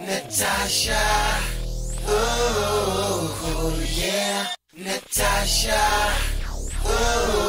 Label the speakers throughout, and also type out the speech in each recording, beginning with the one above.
Speaker 1: Natasha. Oh, oh, yeah. Natasha. Oh,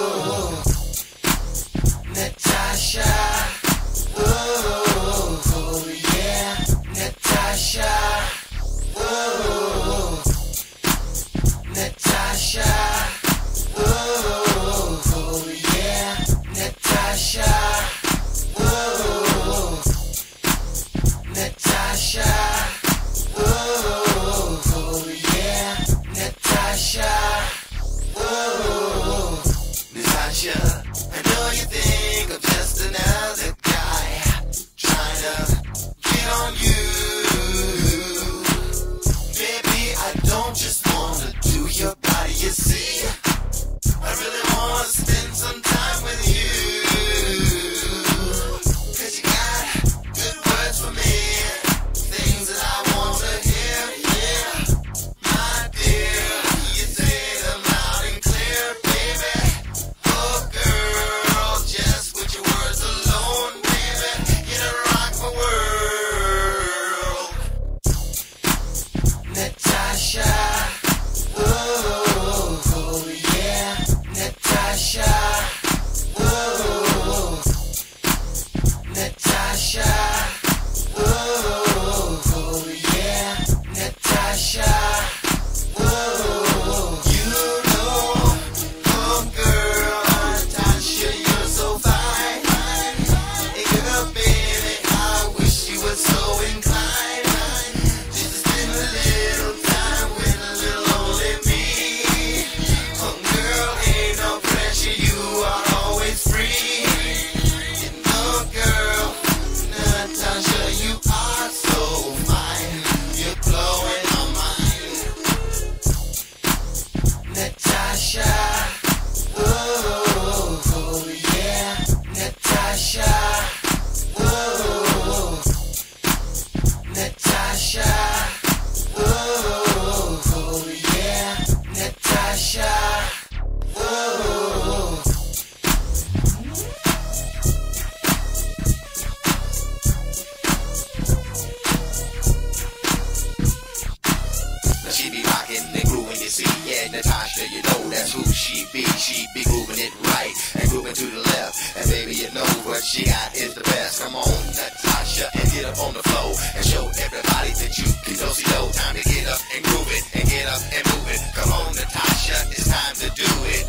Speaker 2: who she be. She be grooving it right and grooving to the left. And baby, you know what she got is the best. Come on, Natasha, and get up on the floor and show everybody that you can do see no time to get up and groove it and get up and move it. Come on, Natasha, it's time to do it.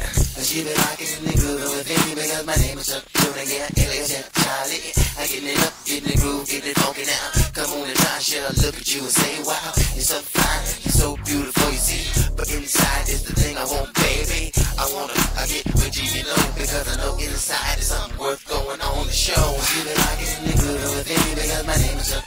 Speaker 1: She be rocking and grooving with me because my name is Chuck Tuna, yeah, alias yeah, Charlie. I getting it up, getting it groove, getting it funky now. Come on, Natasha, look at you and say, wow, so fine, I get with you, you know, because I know inside is something worth going on the show. She be rocking and grooving with me because my name is Chuck